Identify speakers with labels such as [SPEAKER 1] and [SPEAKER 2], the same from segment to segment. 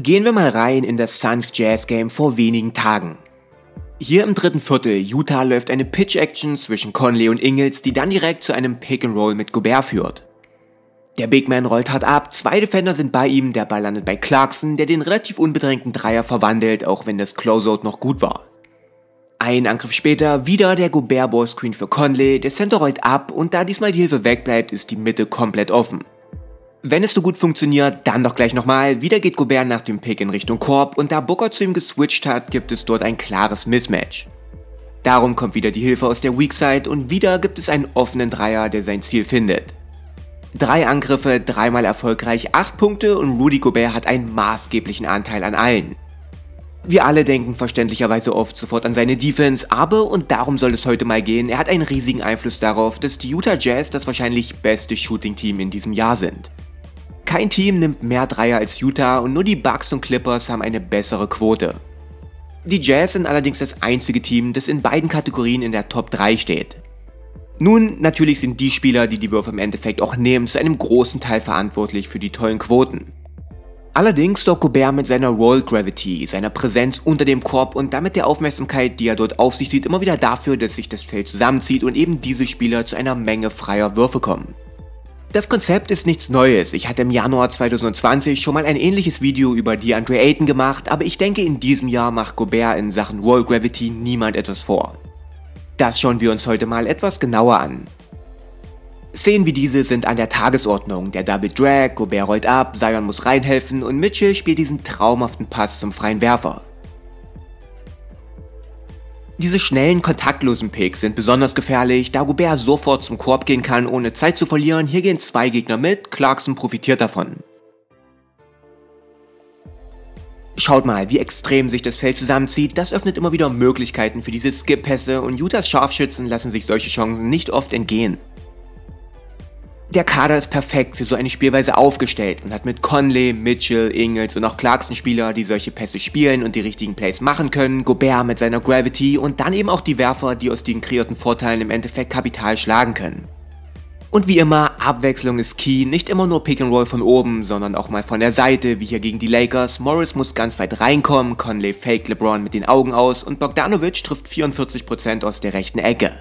[SPEAKER 1] Gehen wir mal rein in das Suns Jazz Game vor wenigen Tagen. Hier im dritten Viertel Utah läuft eine Pitch-Action zwischen Conley und Ingles, die dann direkt zu einem Pick-and-Roll mit Gobert führt. Der Big Man rollt hart ab, zwei Defender sind bei ihm, der Ball landet bei Clarkson, der den relativ unbedrängten Dreier verwandelt, auch wenn das Closeout noch gut war. Ein Angriff später, wieder der Gobert Ballscreen für Conley, der Center rollt ab und da diesmal die Hilfe wegbleibt, ist die Mitte komplett offen. Wenn es so gut funktioniert, dann doch gleich nochmal. Wieder geht Gobert nach dem Pick in Richtung Korb und da Booker zu ihm geswitcht hat, gibt es dort ein klares Mismatch. Darum kommt wieder die Hilfe aus der Weak Side und wieder gibt es einen offenen Dreier, der sein Ziel findet. Drei Angriffe, dreimal erfolgreich, acht Punkte und Rudy Gobert hat einen maßgeblichen Anteil an allen. Wir alle denken verständlicherweise oft sofort an seine Defense, aber, und darum soll es heute mal gehen, er hat einen riesigen Einfluss darauf, dass die Utah Jazz das wahrscheinlich beste Shooting-Team in diesem Jahr sind. Kein Team nimmt mehr Dreier als Utah und nur die Bucks und Clippers haben eine bessere Quote. Die Jazz sind allerdings das einzige Team, das in beiden Kategorien in der Top 3 steht. Nun, natürlich sind die Spieler, die die Würfe im Endeffekt auch nehmen, zu einem großen Teil verantwortlich für die tollen Quoten. Allerdings sorgt Gobert mit seiner Roll Gravity, seiner Präsenz unter dem Korb und damit der Aufmerksamkeit, die er dort auf sich sieht, immer wieder dafür, dass sich das Feld zusammenzieht und eben diese Spieler zu einer Menge freier Würfe kommen. Das Konzept ist nichts Neues. Ich hatte im Januar 2020 schon mal ein ähnliches Video über DeAndre Ayton gemacht, aber ich denke in diesem Jahr macht Gobert in Sachen Roll Gravity niemand etwas vor. Das schauen wir uns heute mal etwas genauer an. Szenen wie diese sind an der Tagesordnung. Der Double Drag, Gobert rollt ab, Zion muss reinhelfen und Mitchell spielt diesen traumhaften Pass zum freien Werfer. Diese schnellen, kontaktlosen Picks sind besonders gefährlich, da Gobert sofort zum Korb gehen kann, ohne Zeit zu verlieren. Hier gehen zwei Gegner mit, Clarkson profitiert davon. Schaut mal, wie extrem sich das Feld zusammenzieht, das öffnet immer wieder Möglichkeiten für diese Skip-Pässe und Utahs Scharfschützen lassen sich solche Chancen nicht oft entgehen. Der Kader ist perfekt für so eine Spielweise aufgestellt und hat mit Conley, Mitchell, Ingles und auch Clarkson Spieler, die solche Pässe spielen und die richtigen Plays machen können, Gobert mit seiner Gravity und dann eben auch die Werfer, die aus den kreierten Vorteilen im Endeffekt Kapital schlagen können. Und wie immer, Abwechslung ist key, nicht immer nur Pick and Roll von oben, sondern auch mal von der Seite, wie hier gegen die Lakers. Morris muss ganz weit reinkommen, Conley fake LeBron mit den Augen aus und Bogdanovic trifft 44% aus der rechten Ecke.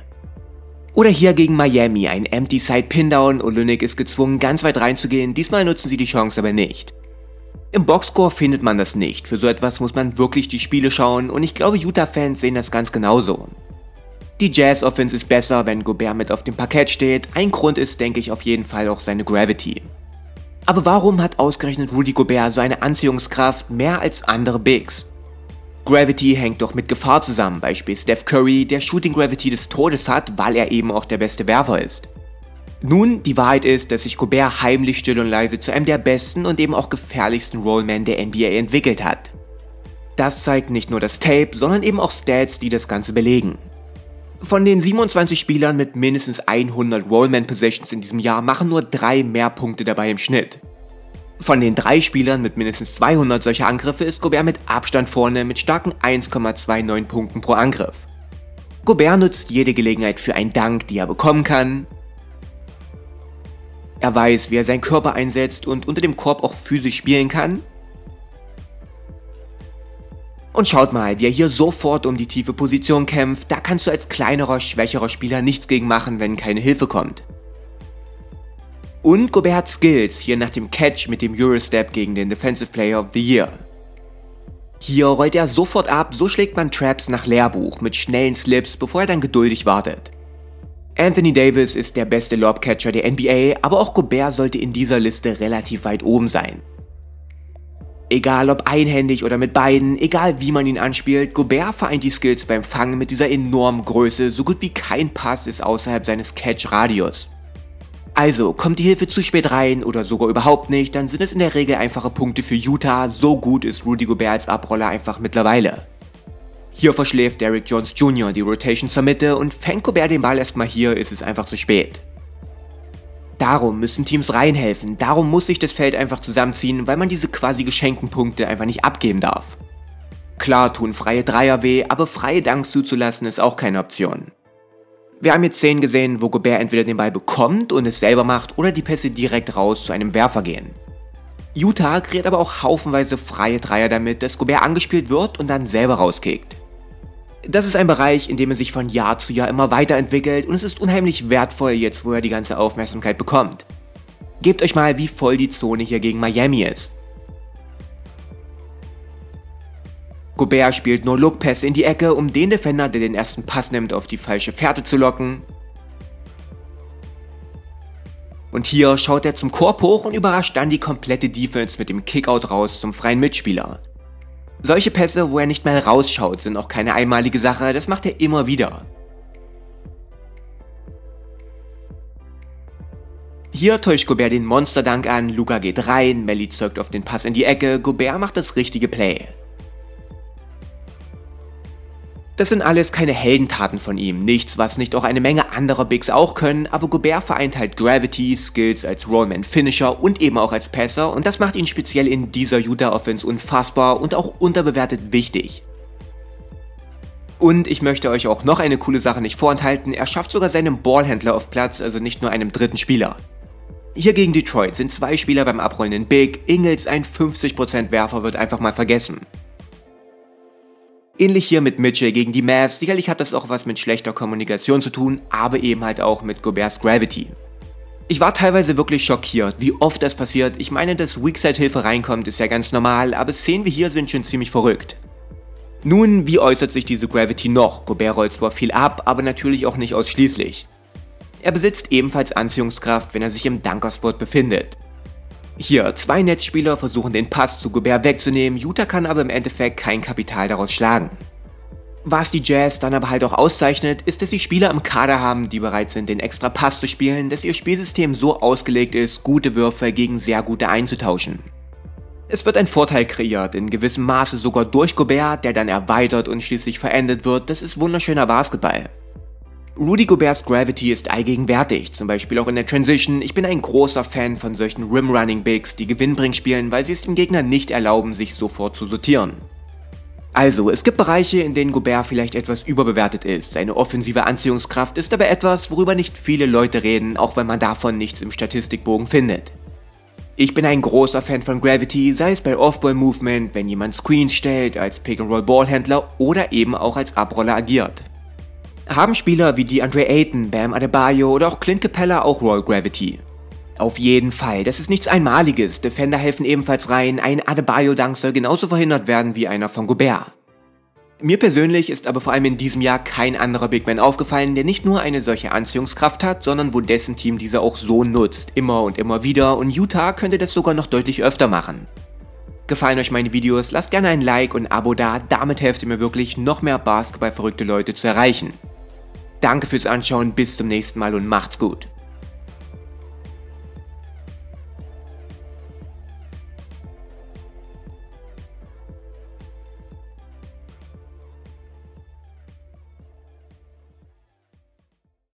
[SPEAKER 1] Oder hier gegen Miami, ein Empty Side Pindown, Olynyk ist gezwungen ganz weit reinzugehen, diesmal nutzen sie die Chance aber nicht. Im Boxscore findet man das nicht, für so etwas muss man wirklich die Spiele schauen und ich glaube Utah-Fans sehen das ganz genauso. Die Jazz-Offense ist besser, wenn Gobert mit auf dem Parkett steht, ein Grund ist, denke ich, auf jeden Fall auch seine Gravity. Aber warum hat ausgerechnet Rudy Gobert so eine Anziehungskraft mehr als andere Bigs? Gravity hängt doch mit Gefahr zusammen, Beispiel Steph Curry, der Shooting Gravity des Todes hat, weil er eben auch der beste Werfer ist. Nun, die Wahrheit ist, dass sich Gobert heimlich still und leise zu einem der besten und eben auch gefährlichsten Rollmen der NBA entwickelt hat. Das zeigt nicht nur das Tape, sondern eben auch Stats, die das Ganze belegen. Von den 27 Spielern mit mindestens 100 Rollman Possessions in diesem Jahr machen nur drei mehr Punkte dabei im Schnitt. Von den drei Spielern mit mindestens 200 solcher Angriffe ist Gobert mit Abstand vorne mit starken 1,29 Punkten pro Angriff. Gobert nutzt jede Gelegenheit für einen Dank, die er bekommen kann. Er weiß, wie er seinen Körper einsetzt und unter dem Korb auch physisch spielen kann. Und schaut mal, wie er hier sofort um die tiefe Position kämpft, da kannst du als kleinerer, schwächerer Spieler nichts gegen machen, wenn keine Hilfe kommt. Und Gobert Skills, hier nach dem Catch mit dem Eurostep gegen den Defensive Player of the Year. Hier rollt er sofort ab, so schlägt man Traps nach Lehrbuch mit schnellen Slips, bevor er dann geduldig wartet. Anthony Davis ist der beste Lobcatcher der NBA, aber auch Gobert sollte in dieser Liste relativ weit oben sein. Egal ob einhändig oder mit beiden, egal wie man ihn anspielt, Gobert vereint die Skills beim Fangen mit dieser enormen Größe, so gut wie kein Pass ist außerhalb seines Catch-Radius. Also, kommt die Hilfe zu spät rein oder sogar überhaupt nicht, dann sind es in der Regel einfache Punkte für Utah, so gut ist Rudy Gobert als Abroller einfach mittlerweile. Hier verschläft Derrick Jones Jr. die Rotation zur Mitte und fängt Gobert den Ball erstmal hier, ist es einfach zu spät. Darum müssen Teams reinhelfen, darum muss sich das Feld einfach zusammenziehen, weil man diese quasi geschenkten Punkte einfach nicht abgeben darf. Klar tun freie Dreier weh, aber freie Danks zuzulassen ist auch keine Option. Wir haben jetzt Szenen gesehen, wo Gobert entweder den Ball bekommt und es selber macht oder die Pässe direkt raus zu einem Werfer gehen. Utah kreiert aber auch haufenweise freie Dreier damit, dass Gobert angespielt wird und dann selber rauskickt. Das ist ein Bereich, in dem er sich von Jahr zu Jahr immer weiterentwickelt und es ist unheimlich wertvoll jetzt, wo er die ganze Aufmerksamkeit bekommt. Gebt euch mal, wie voll die Zone hier gegen Miami ist. Gobert spielt nur Look-Pässe in die Ecke, um den Defender, der den ersten Pass nimmt, auf die falsche Fährte zu locken. Und hier schaut er zum Korb hoch und überrascht dann die komplette Defense mit dem Kickout raus zum freien Mitspieler. Solche Pässe, wo er nicht mal rausschaut, sind auch keine einmalige Sache, das macht er immer wieder. Hier täuscht Gobert den Monsterdank an, Luca geht rein, Melly zeugt auf den Pass in die Ecke, Gobert macht das richtige Play. Das sind alles keine Heldentaten von ihm, nichts, was nicht auch eine Menge anderer Bigs auch können, aber Gobert vereint halt Gravity, Skills als Rollman Finisher und eben auch als Passer und das macht ihn speziell in dieser Utah Offense unfassbar und auch unterbewertet wichtig. Und ich möchte euch auch noch eine coole Sache nicht vorenthalten, er schafft sogar seinem Ballhändler auf Platz, also nicht nur einem dritten Spieler. Hier gegen Detroit sind zwei Spieler beim abrollenden Big, Ingles ein 50% Werfer wird einfach mal vergessen. Ähnlich hier mit Mitchell gegen die Mavs, sicherlich hat das auch was mit schlechter Kommunikation zu tun, aber eben halt auch mit Gobert's Gravity. Ich war teilweise wirklich schockiert, wie oft das passiert. Ich meine, dass Weakside-Hilfe reinkommt, ist ja ganz normal, aber Szenen wie hier sind schon ziemlich verrückt. Nun, wie äußert sich diese Gravity noch? Gobert rollt zwar viel ab, aber natürlich auch nicht ausschließlich. Er besitzt ebenfalls Anziehungskraft, wenn er sich im Dunkerspot befindet. Hier, zwei Netzspieler versuchen den Pass zu Gobert wegzunehmen, Utah kann aber im Endeffekt kein Kapital daraus schlagen. Was die Jazz dann aber halt auch auszeichnet, ist, dass sie Spieler im Kader haben, die bereit sind, den extra Pass zu spielen, dass ihr Spielsystem so ausgelegt ist, gute Würfe gegen sehr gute einzutauschen. Es wird ein Vorteil kreiert, in gewissem Maße sogar durch Gobert, der dann erweitert und schließlich verendet wird, das ist wunderschöner Basketball. Rudy Gobert's Gravity ist allgegenwärtig, zum Beispiel auch in der Transition. Ich bin ein großer Fan von solchen Rim-Running Bigs, die gewinnbringend spielen, weil sie es dem Gegner nicht erlauben, sich sofort zu sortieren. Also, es gibt Bereiche, in denen Gobert vielleicht etwas überbewertet ist. Seine offensive Anziehungskraft ist aber etwas, worüber nicht viele Leute reden, auch wenn man davon nichts im Statistikbogen findet. Ich bin ein großer Fan von Gravity, sei es bei Off-Ball-Movement, wenn jemand Screens stellt, als Pick-and-Roll-Ballhändler oder eben auch als Abroller agiert. Haben Spieler wie die Andre Ayton, Bam Adebayo oder auch Clint Capella auch Roll Gravity? Auf jeden Fall, das ist nichts Einmaliges, Defender helfen ebenfalls rein, ein Adebayo-Dunk soll genauso verhindert werden wie einer von Gobert. Mir persönlich ist aber vor allem in diesem Jahr kein anderer Big Man aufgefallen, der nicht nur eine solche Anziehungskraft hat, sondern wo dessen Team diese auch so nutzt, immer und immer wieder und Utah könnte das sogar noch deutlich öfter machen. Gefallen euch meine Videos, lasst gerne ein Like und ein Abo da, damit helft ihr mir wirklich noch mehr Basketball-verrückte Leute zu erreichen. Danke fürs Anschauen, bis zum nächsten Mal und macht's gut.